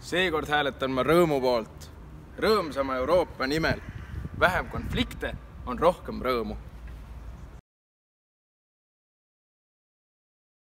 seekord hääletan ma rõõmu poolt, rõõmsama Euroopa nimel. vähem konflikte on rohkem rõõmu